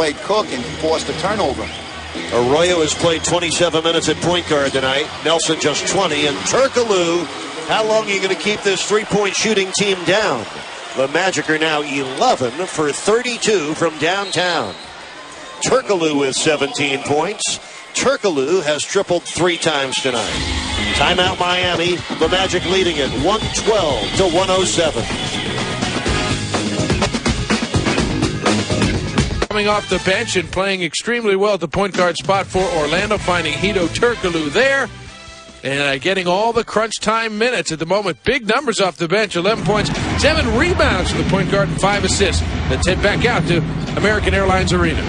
outplayed Cook and forced a turnover. Arroyo has played 27 minutes at point guard tonight. Nelson just 20. And Turkoglu, how long are you going to keep this three-point shooting team down? The Magic are now 11 for 32 from downtown. Turkoglu with 17 points. Turkoglu has tripled three times tonight. Timeout Miami. The Magic leading it 112 to 107. Coming off the bench and playing extremely well at the point guard spot for Orlando, finding Hedo Turkoglu there. And uh, getting all the crunch time minutes at the moment. Big numbers off the bench 11 points, 7 rebounds for the point guard, and 5 assists. Let's head back out to American Airlines Arena.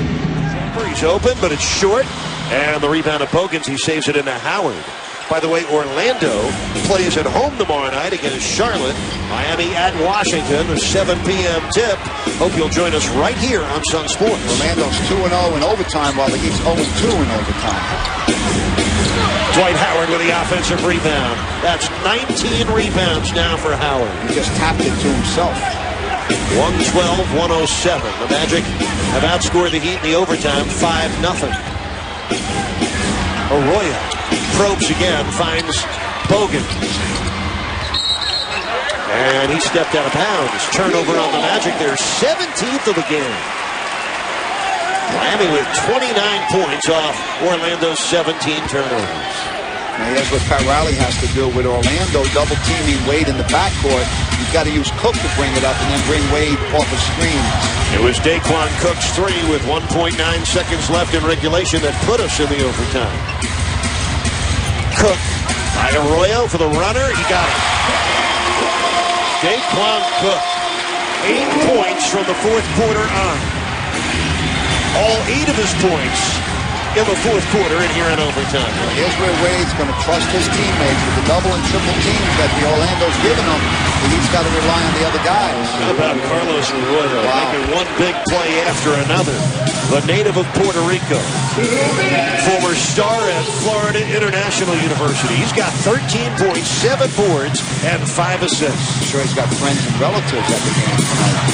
He's open, but it's short. And the rebound of Bogans, he saves it into Howard. By the way, Orlando plays at home tomorrow night against Charlotte. Miami at Washington, a 7 p.m. tip. Hope you'll join us right here on Sun Sports. Orlando's 2 0 in overtime, while the Heat's 0 2 in overtime. Dwight Howard with the offensive rebound. That's 19 rebounds now for Howard. He just tapped it to himself. 112 107. The Magic have outscored the Heat in the overtime 5 0. Arroyo probes again, finds Bogan. And he stepped out of bounds. Turnover on the Magic. Their 17th of the game. Miami with 29 points off Orlando's 17 turnovers. Now here's what Pat Riley has to do with Orlando double teaming Wade in the backcourt. You've got to use Cook to bring it up and then bring Wade off the screen. It was Daequan Cook's three with 1.9 seconds left in regulation that put us in the overtime. Cook by Arroyo for the runner. He got it. Daequan Cook, eight points from the fourth quarter on. All eight of his points in the fourth quarter and here in overtime. Here's where Wade's going to trust his teammates with the double and triple teams that the Orlando's given him. He's got to rely on the other guys. How about Carlos Arroyo wow. making one big play after another? The native of Puerto Rico, former star at Florida International University. He's got 13 points, seven boards, and five assists. I'm sure he's got friends and relatives at the game tonight.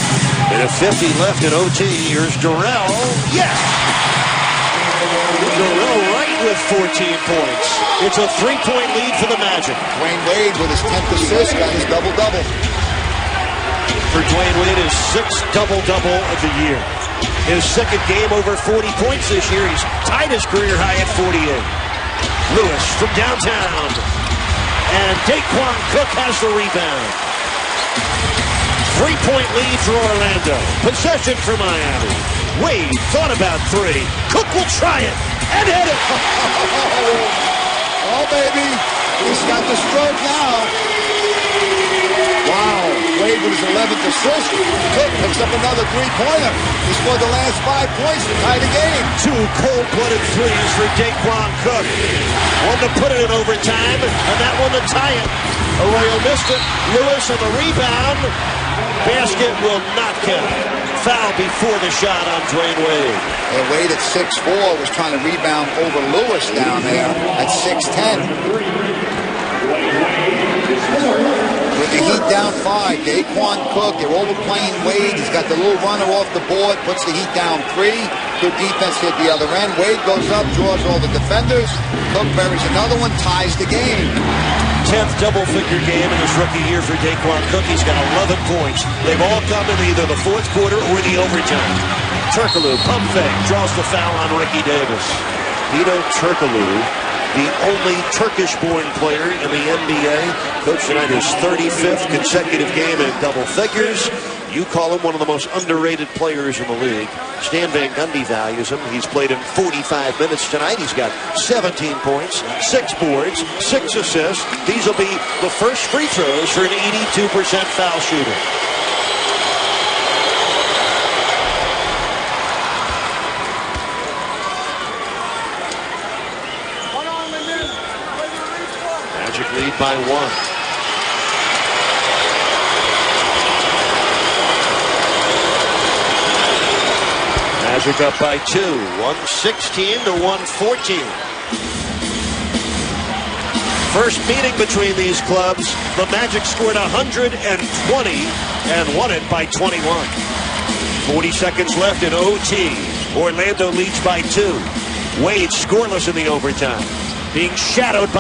Minute 50 left in OT. Here's Durrell. Yes! With 14 points. It's a three-point lead for the Magic. Dwyane Wade with his 10th assist got his double-double. For Dwyane Wade, his sixth double-double of the year. His second game over 40 points this year. He's tied his career high at 48. Lewis from downtown. And Daequan Cook has the rebound. Three-point lead for Orlando. Possession for Miami. Wade thought about three. Cook will try it and hit it. oh, baby. He's got the stroke now. Wow. Wade with his 11th assist. Cook picks up another three-pointer. He scored the last five points to tie the game. Two cold-blooded threes for Daequan Cook. One to put it in overtime, and that one to tie it. Arroyo missed it. Lewis on the rebound. Basket will not count. Foul before the shot on Dwyane Wade. And Wade at 6'4 was trying to rebound over Lewis down there at 6'10. With the Heat down five, Daequan Cook, they're overplaying Wade. He's got the little runner off the board, puts the Heat down three. Good defense hit the other end. Wade goes up, draws all the defenders. Cook buries another one, ties the game. 10th double-figure game in his rookie year for Daequan Cook. He's got 11 points. They've all come in either the fourth quarter or the overtime. Turkoglu, pump fake, draws the foul on Ricky Davis. Hedo Turkoglu, the only Turkish-born player in the NBA. Coach tonight his 35th consecutive game in double figures. You call him one of the most underrated players in the league. Stan Van Gundy values him. He's played in 45 minutes tonight. He's got 17 points, six boards, six assists. These will be the first free throws for an 82% foul shooter. Magic lead by one. Magic up by two, 116 to 114. First meeting between these clubs, the Magic scored 120 and won it by 21. 40 seconds left in OT. Orlando leads by two. Wade scoreless in the overtime. Being shadowed by